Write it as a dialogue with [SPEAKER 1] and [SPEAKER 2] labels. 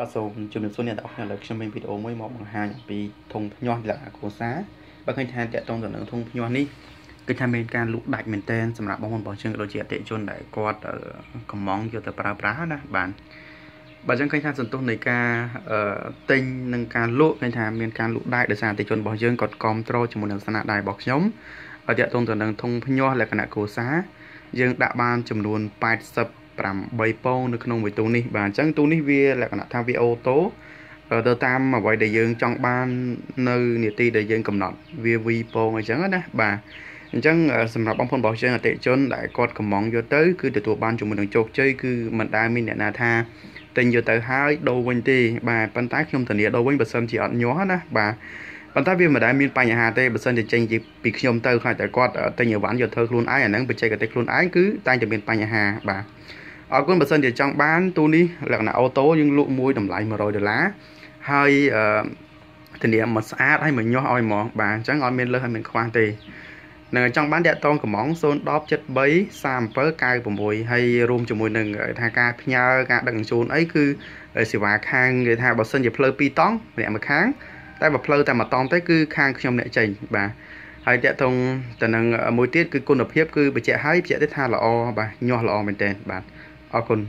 [SPEAKER 1] បាទសូមជំរាបសួរអ្នកទាំងអស់គ្នាឥឡូវខ្ញុំមានវីដេអូមួយមកបង្ហាញអំពីធុងភ្ញាស់លក្ខណៈគ្រួសារបើឃើញថាតកតងទៅនឹងធុងភ្ញាស់នេះគឺថាមានការលក់ដាច់មែនទែនសម្រាប់បងប្អូនបងជើងក៏ដូចជាអតិជនដែលគាត់កំងយកទៅប្រើប្រាស់ណាបាទបើចឹងឃើញថាសន្ទុះនៃការទិញនិងការលក់ឃើញថាមានការលក់ដាច់ដោយសារអតិជនរបស់យើងគាត់គ្រប់គ្រងជាមួយនឹងស្នាដៃរបស់ខ្ញុំឲ្យតកតងទៅនឹងធុងភ្ញាស់លក្ខណៈគ្រួសារយើងដាក់បានចំនួន80 8ពងនៅក្នុងមួយទូនេះបាទអញ្ចឹងទូនេះវាលក្ខណៈថាវាអូតូទៅតាមអ្វីដែលយើងចង់បាននៅនីតិដែលយើងកំណត់វា V ពងអញ្ចឹងណាបាទអញ្ចឹងសម្រាប់បងប្អូនរបស់យើងអតិជនដែលគាត់កំងយកទៅគឺទទួលបានជាមួយនឹងជោគជ័យគឺមិនដែលមានអ្នកណាថាទិញយកទៅហើយដូរវិញទេបាទប៉ុន្តែខ្ញុំធានាដូរវិញបើសិនជាអត់ញាស់ណាបាទប៉ុន្តែវាមិនដែលមានបញ្ហាទេបើសិនជាចេញពីខ្ញុំទៅខ្លាចតែគាត់ទិញអីវ៉ាន់យកធ្វើខ្លួនឯងអាហ្នឹងបច្ចេកទេសខ្លួនឯងគឺតែងតែមានបញ្ហាបាទ អរគុណបើសិនជាចង់បានទូនេះលក្ខណៈអូតូយើងលក់មួយតម្លៃ100ដុល្លារហើយអឺធានាមកស្អាតហើយមកញាស់ឲ្យហ្មងបាទអញ្ចឹងអត់មានលើសហើយមានខ្វះទេនឹងចង់បានតាក់តងកំង010 73 37 96ហើយរួមជាមួយនឹងថាការផ្ញើការដឹកជញ្ជូនអីគឺសេវាខាងគេថាបើសិនជាផ្លូវ2តង់ម្នាក់មួយខាង តែបើផ្លូវតែមួយតង់ទៅគឺខាងខ្ញុំអ្នកចេញបាទហើយតាក់ទងទៅនឹងមួយទៀតគឺគុណភាពគឺបញ្ជាក់ឲ្យបញ្ជាក់ទេថាល្អបាទញាស់ល្អមែនទែនបាទ អរគុណ